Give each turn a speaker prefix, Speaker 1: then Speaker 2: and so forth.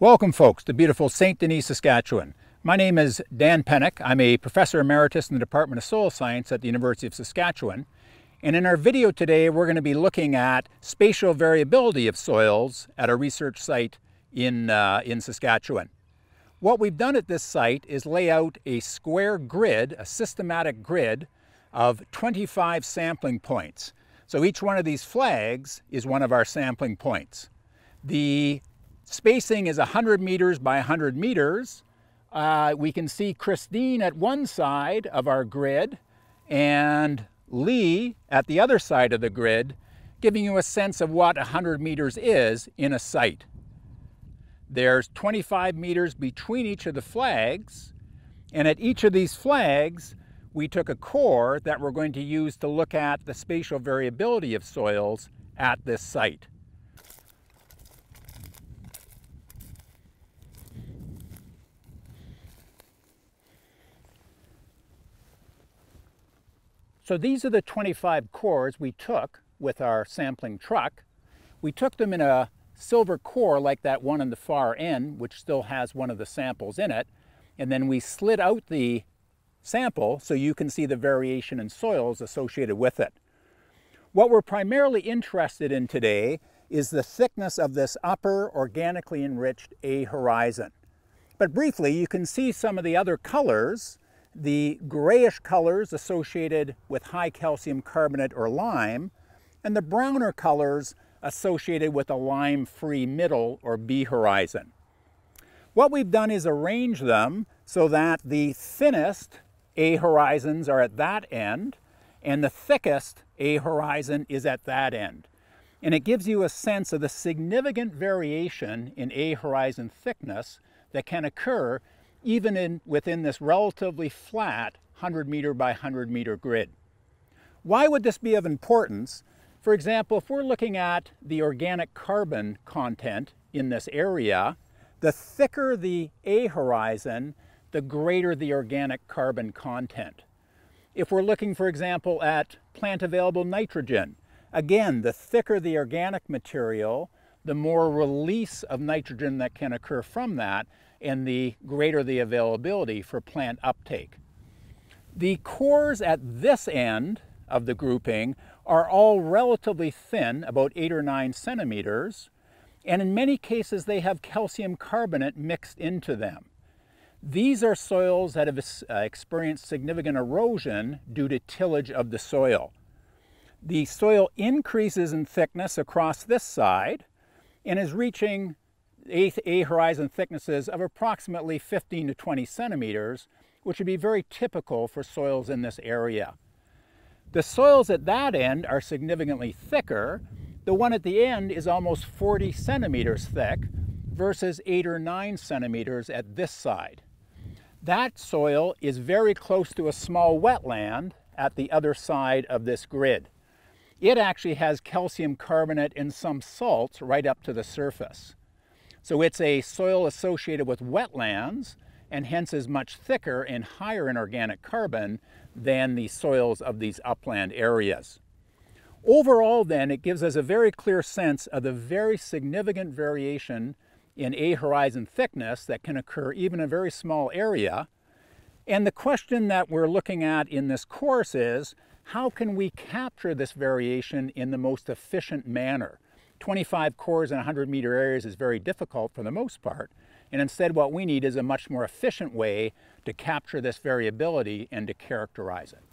Speaker 1: Welcome folks to beautiful St. Denis, Saskatchewan. My name is Dan Pennock. I'm a professor emeritus in the Department of Soil Science at the University of Saskatchewan. And in our video today, we're going to be looking at spatial variability of soils at a research site in, uh, in Saskatchewan. What we've done at this site is lay out a square grid, a systematic grid of 25 sampling points. So each one of these flags is one of our sampling points. The Spacing is 100 meters by 100 meters. Uh, we can see Christine at one side of our grid and Lee at the other side of the grid, giving you a sense of what 100 meters is in a site. There's 25 meters between each of the flags, and at each of these flags, we took a core that we're going to use to look at the spatial variability of soils at this site. So these are the 25 cores we took with our sampling truck. We took them in a silver core like that one on the far end, which still has one of the samples in it. And then we slid out the sample so you can see the variation in soils associated with it. What we're primarily interested in today is the thickness of this upper organically enriched A horizon. But briefly, you can see some of the other colors the grayish colors associated with high calcium carbonate or lime, and the browner colors associated with a lime-free middle or B horizon. What we've done is arrange them so that the thinnest A horizons are at that end and the thickest A horizon is at that end. And it gives you a sense of the significant variation in A horizon thickness that can occur even in, within this relatively flat 100 meter by 100 meter grid. Why would this be of importance? For example, if we're looking at the organic carbon content in this area, the thicker the A horizon, the greater the organic carbon content. If we're looking, for example, at plant available nitrogen, again, the thicker the organic material, the more release of nitrogen that can occur from that, and the greater the availability for plant uptake. The cores at this end of the grouping are all relatively thin, about eight or nine centimeters, and in many cases they have calcium carbonate mixed into them. These are soils that have uh, experienced significant erosion due to tillage of the soil. The soil increases in thickness across this side and is reaching A, A horizon thicknesses of approximately 15 to 20 centimeters, which would be very typical for soils in this area. The soils at that end are significantly thicker. The one at the end is almost 40 centimeters thick versus 8 or 9 centimeters at this side. That soil is very close to a small wetland at the other side of this grid. It actually has calcium carbonate and some salts right up to the surface. So it's a soil associated with wetlands and hence is much thicker and higher in organic carbon than the soils of these upland areas. Overall then, it gives us a very clear sense of the very significant variation in A horizon thickness that can occur even in a very small area. And the question that we're looking at in this course is, how can we capture this variation in the most efficient manner? 25 cores in 100 meter areas is very difficult for the most part, and instead what we need is a much more efficient way to capture this variability and to characterize it.